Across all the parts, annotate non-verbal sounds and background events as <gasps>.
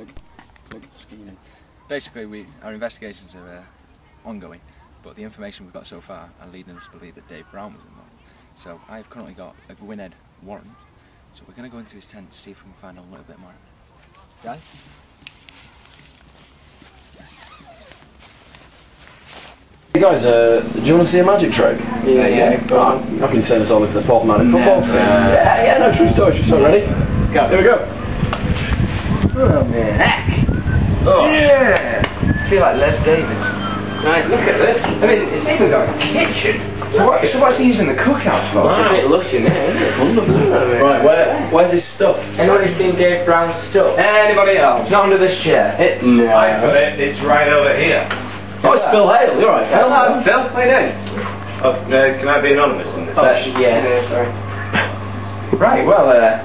Plug, plug, scheming. Basically, we our investigations are uh, ongoing, but the information we've got so far are leading us to believe that Dave Brown was involved. So I've currently got a Gwynedd warrant. So we're going to go into his tent to see if we can find out a little bit more. Guys? Hey guys, uh, do you want to see a magic trick? Yeah, yeah. Go on. I can turn us all into the problematic football team. Never. Yeah, yeah, no, true story, true story. Ready? Go. Here we go. Oh, man. Heck. Oh. Yeah. I feel like Les Davis. Right, look at this. I mean, it's even got a kitchen. So, what, so what's he using the cookout for? It's a bit lush in there, isn't it? Wonderful. Right, where, where's his stuff? Anybody seen Dave Brown's stuff? Anybody else? Not under this chair. It, No. I put it, it's right over here. Oh, it's Phil Hale, you're right. Phil, uh, Phil, how you doing? Oh, uh, can I be anonymous in this? Oh, Uh, yeah. sorry. Right, well, uh,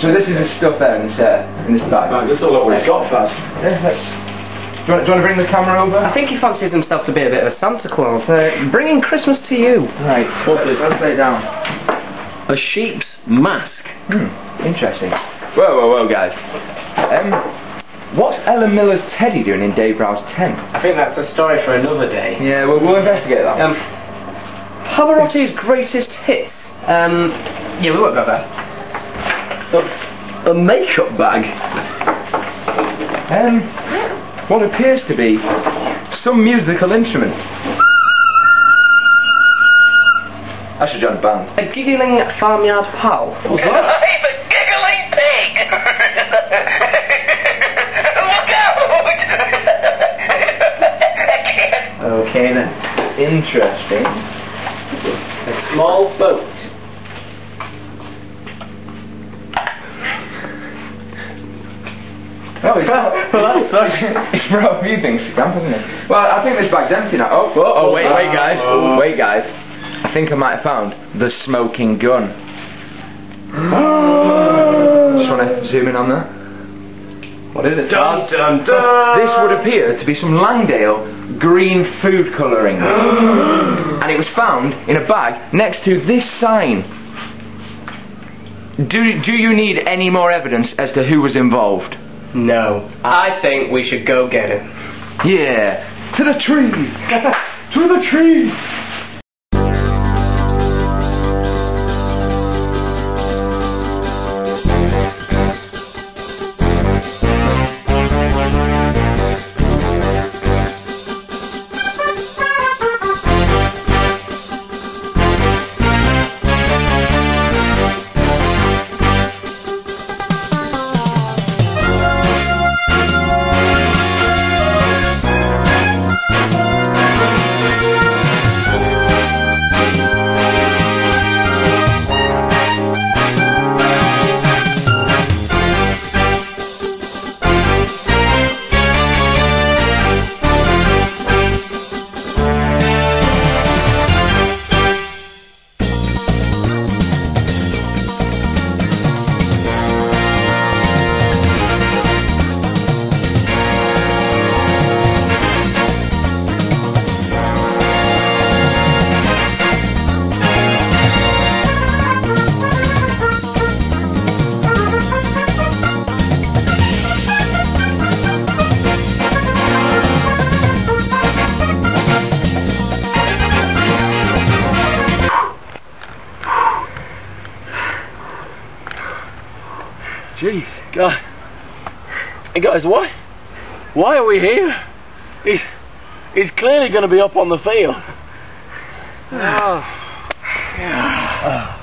so this is his stuff there in this, uh, in this bag. Right, let's have a look got, Faz. Yeah, let's, do, you want, do you want to bring the camera over? I think he fancies himself to be a bit of a Santa Claus. Uh, bringing Christmas to you. Right, What's this? let's lay it down. A sheep's mask. Hmm, interesting. Whoa, whoa, whoa, guys. Um, what's Ella Miller's teddy doing in Dave Brown's tent? I think that's a story for another day. Yeah, well, we'll investigate that. Um, Pavarotti's greatest hits. Um, yeah, we won't go there. A, a makeup bag. Um, what appears to be some musical instrument. I should join a band. A giggling farmyard pal. <laughs> What's that? <laughs> I'm a giggling pig! <laughs> Look out! Okay then. Interesting. A small boat. Oh, well, that sucks. it's brought a few things to camp, hasn't it? Well, I think this bag's empty now. Oh, oh, oh wait, wait, guys. Oh, oh. Wait, guys. I think I might have found the smoking gun. <gasps> Just want to zoom in on that. What is it? Dun, ah, dun, dun. This would appear to be some Langdale green food colouring. <gasps> and it was found in a bag next to this sign. Do, do you need any more evidence as to who was involved? No. I think we should go get him. Yeah. To the trees! <laughs> to the trees! God. Hey guys, why? Why are we here? He's, he's clearly going to be up on the field. Oh. <sighs> Yeah. Oh.